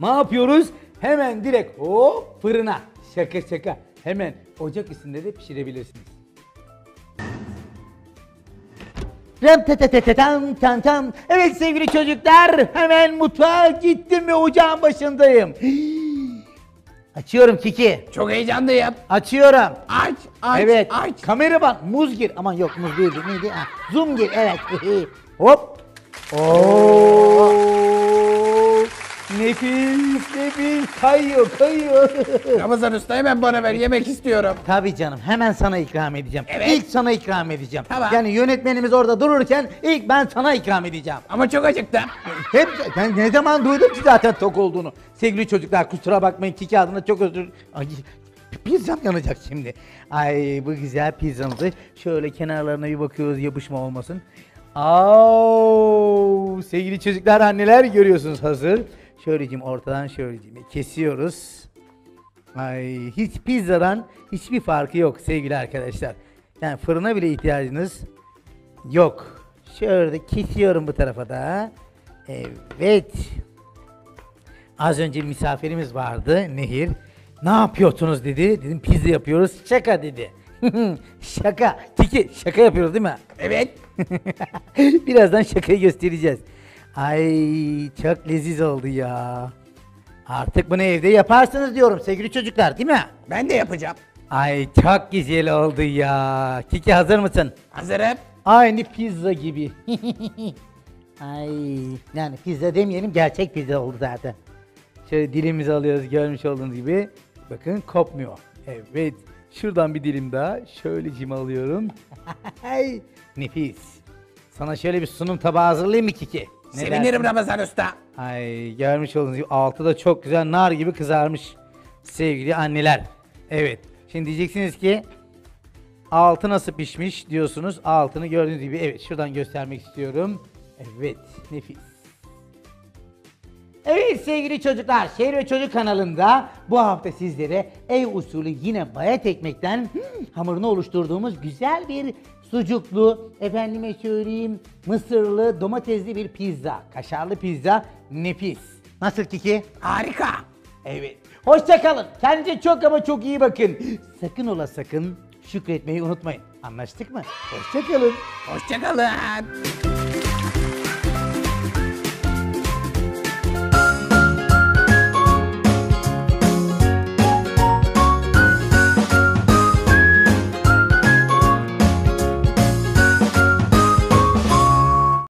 Ne yapıyoruz? Hemen direkt hop fırına. Şaka şaka. Hemen ocak üstünde de pişirebilirsiniz. Ram ta ta ta ta tam tam tam. Evet sevgili çocuklar hemen mutfağa gittim ve ocağın başındayım. Açıyorum Kiki. Çok heyecanlıyım. Açıyorum. Aç, aç, evet. aç. Kamera bak. Muz gir. Aman yok muz değildi. Neydi? Ha, zoom gir. Evet. Hop. Oo. Nefis nefis. Kayıyor kayıyor. Ramazan Usta hemen bana ver yemek istiyorum. Tabii canım hemen sana ikram edeceğim. Evet. İlk sana ikram edeceğim. Tamam. Yani yönetmenimiz orada dururken ilk ben sana ikram edeceğim. Ama çok acıktım. Hep ben ne zaman duydum ki zaten tok olduğunu. Sevgili çocuklar kusura bakmayın Kiki adına çok özür. Ay pizzam yanacak şimdi. Ay bu güzel pizzamızı şöyle kenarlarına bir bakıyoruz yapışma olmasın. Aa, sevgili çocuklar anneler görüyorsunuz hazır. Şöyleciğim ortadan şöyleciğim kesiyoruz. Ay hiç pizzadan hiçbir farkı yok sevgili arkadaşlar. Yani fırına bile ihtiyacınız yok. Şöyle kesiyorum bu tarafa da. Evet. Az önce misafirimiz vardı Nehir. Ne yapıyorsunuz dedi. Dedim pizza yapıyoruz. Şaka dedi. şaka. Kiki şaka yapıyoruz değil mi? Evet. Birazdan şakayı göstereceğiz. Ay çok leziz oldu ya. Artık bunu evde yaparsınız diyorum sevgili çocuklar değil mi? Ben de yapacağım. Ay çok güzel oldu ya. Kiki hazır mısın? Hazırım. Aynı pizza gibi. Ay yani pizza demeyelim gerçek pizza oldu zaten. Şöyle dilimizi alıyoruz görmüş olduğunuz gibi. Bakın kopmuyor. Evet. Şuradan bir dilim daha. Şöyle cim alıyorum. Nefis. Sana şöyle bir sunum tabağı hazırlayayım mı Kiki? Ne Sevinirim dersin? Ramazan Usta. Ay görmüş olduğunuz gibi altı da çok güzel nar gibi kızarmış sevgili anneler. Evet. Şimdi diyeceksiniz ki altı nasıl pişmiş diyorsunuz. Altını gördüğünüz gibi evet şuradan göstermek istiyorum. Evet nefis. Evet sevgili çocuklar, Şehir ve Çocuk kanalında bu hafta sizlere ev usulü yine bayat ekmekten hmm, hamurunu oluşturduğumuz güzel bir sucuklu, efendime söyleyeyim mısırlı, domatesli bir pizza, kaşarlı pizza nefis. Nasıl Kiki? Harika. Evet. Hoşça kalın. Kendinize çok ama çok iyi bakın. Sakın ola sakın şükretmeyi unutmayın. Anlaştık mı? Hoşça kalın. Hoşçakalın.